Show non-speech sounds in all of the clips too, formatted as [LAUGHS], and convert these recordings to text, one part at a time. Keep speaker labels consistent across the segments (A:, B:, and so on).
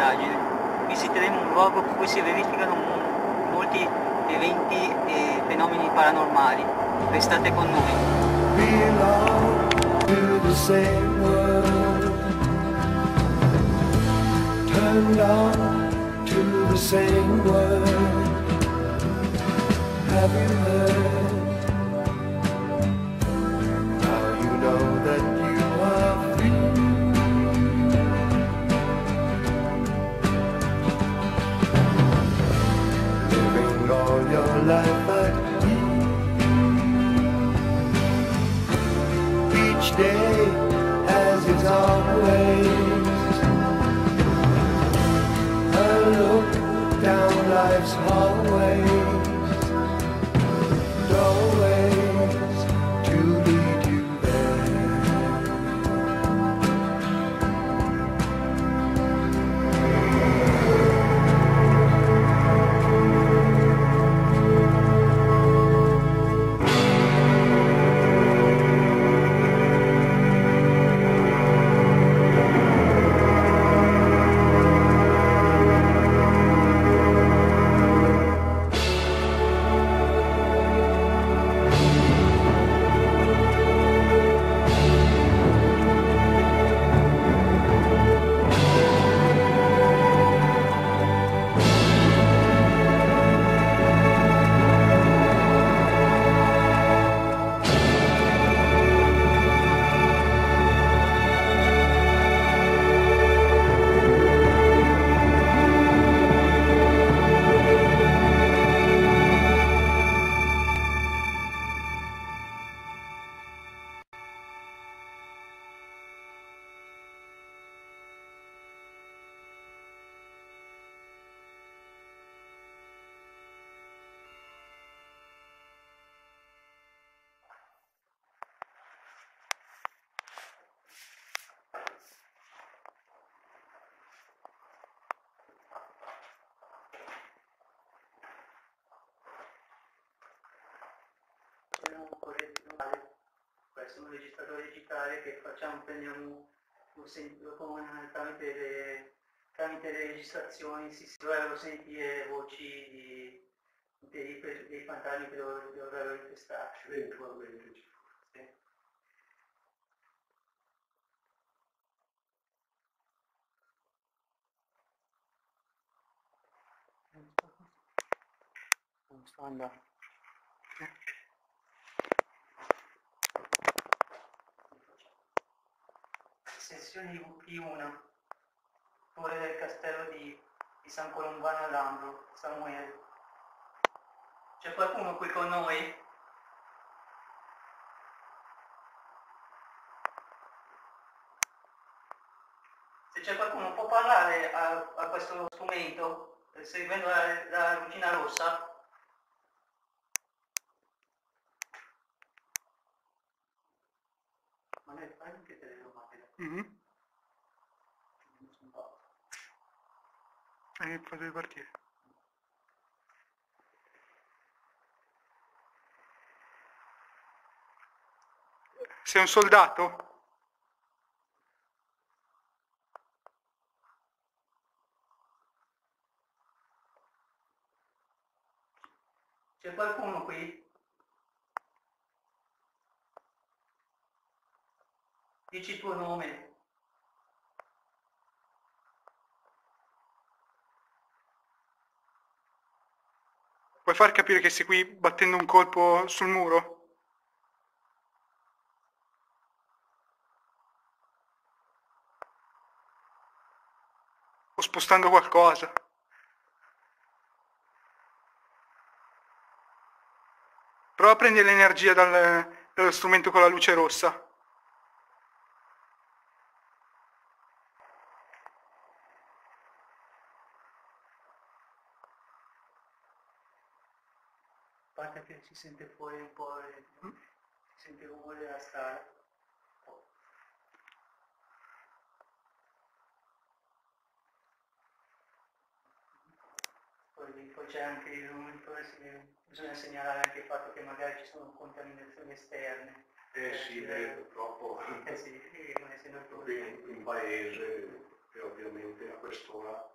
A: indagine. Visiteremo un luogo in cui si verificano molti eventi e fenomeni paranormali. Restate con noi. Each day has its own ways. A look down life's hallway. È un registratore digitale che facciamo, prendiamo lo, lo con, tramite, le, tramite le registrazioni si dovrebbero sentire voci di, dei, dei fantasmi che dovrebbero infestarci. Eventualmente ci fosse. Non sto andando. Sessioni di P1, fuori del castello di, di San Colombano Lambro, Samuele. C'è qualcuno qui con noi? Se c'è qualcuno può parlare a, a questo strumento, seguendo la, la lucina rossa? Ma lei. E potevi partire. Sei un soldato? C'è qualcuno qui? Dici il tuo nome. Puoi far capire che sei qui battendo un colpo sul muro? O spostando qualcosa? Prova a prendere l'energia dal, dallo strumento con la luce rossa. parte che si sente fuori un po', si sente il rumore della strada. Poi, poi c'è anche il rumore, bisogna segnalare anche il fatto che magari ci sono contaminazioni esterne.
B: Eh sì, eh, purtroppo.
A: Eh sì, eh,
B: in, in paese, e ovviamente a quest'ora.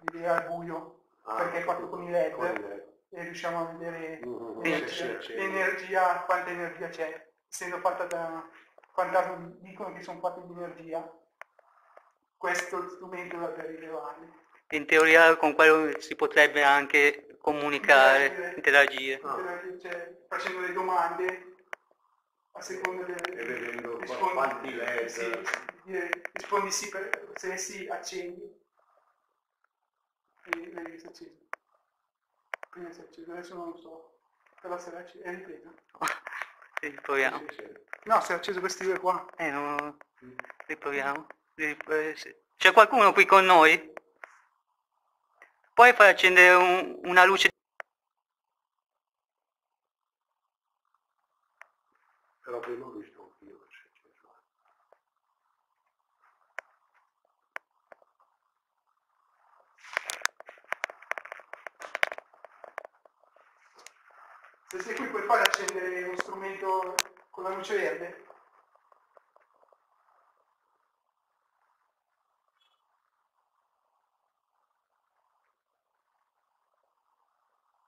C: L'idea al buio
B: Ah,
C: perché è fatto con i LED
B: con i LED.
C: e riusciamo a vedere
B: Mhm,
C: l'energia,
B: sì, sì,
C: l'energia, quanta energia c'è, essendo fatta da fantasmi dicono che sono fatti di energia. Questo strumento è per rilevare.
A: In teoria con quello si potrebbe anche comunicare, interagire.
C: Interagire, cioè, facendo le domande a seconda
B: E
C: delle
B: vedendo
C: rispondi-
B: quanti LED.
C: sì, rispondi sì per, se sì accendi e acceso prima acceso adesso non lo so però se acceso è ripresa [LAUGHS]
A: Riproviamo.
C: No si è acceso questi due qua
A: Eh, no, riproviamo. Rip- eh. C'è qualcuno qui con noi? Puoi far accendere un- una luce?
B: Però prima ho visto anch'io che si è acceso.
C: Se sei qui puoi fare accendere uno strumento con la luce verde?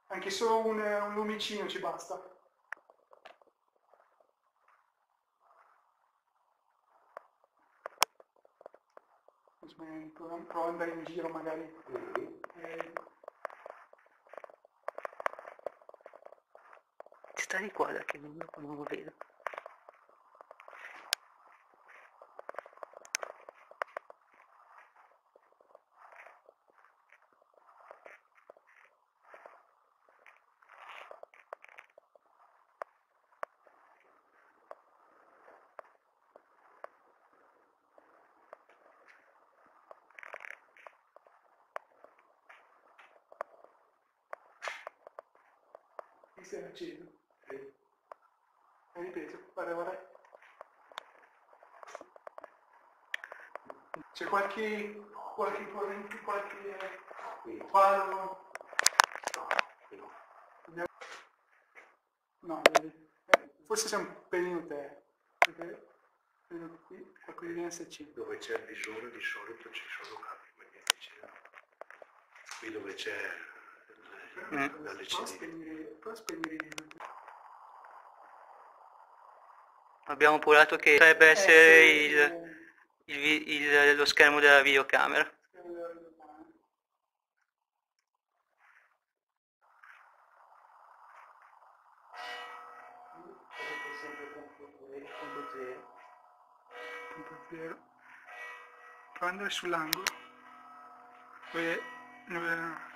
C: Anche solo un, un lumicino ci basta. Provo ad andare in giro magari. Eh,
A: Sta di qua, dai, che non, non lo vedo.
C: Si. Qualche, qualche corrente, qualche
B: Qui.
C: palo?
B: qui no.
C: Eh, forse sei un pelino te. Perché vedo qui qualcosa viene accende.
B: Dove c'è il visore di solito ci sono capi magnetici. Qui dove c'è
A: Mm.
B: la LCD.
A: Abbiamo appurato che potrebbe
C: Eh,
A: essere il, il il- lo schermo della videocamera.
C: zero. Prova andare sull'angolo. Dove, dove...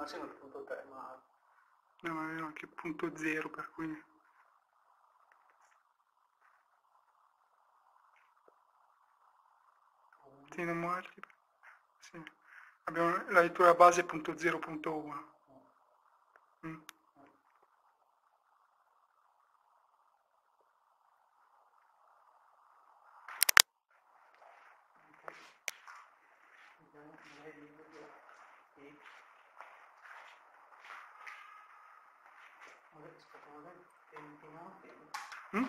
A: ma sembra punto 3, ma
C: No, ma avevo anche punto zero, per cui... Sì, non molti. Sì. Abbiamo la lettura base punto zero punto uno. Mm.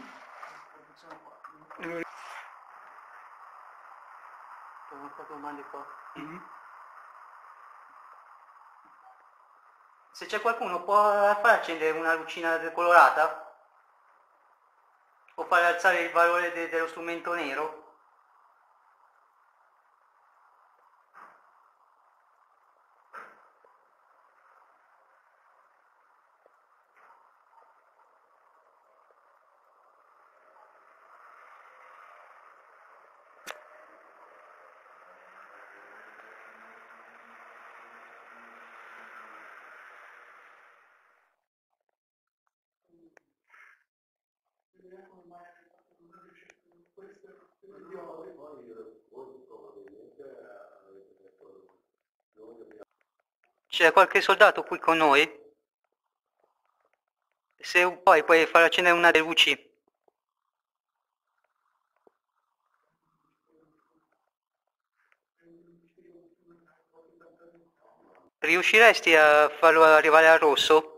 A: Sono quattro domande qua.
C: Mm.
A: Se c'è qualcuno può far accendere una lucina colorata? O fare alzare il valore de- dello strumento nero? c'è qualche soldato qui con noi? Se poi puoi far accendere una delle luci.
C: Riusciresti a farlo arrivare al rosso?